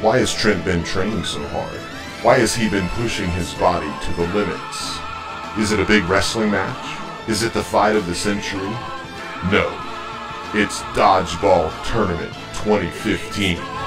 Why has Trent been training so hard? Why has he been pushing his body to the limits? Is it a big wrestling match? Is it the fight of the century? No. It's Dodgeball Tournament 2015.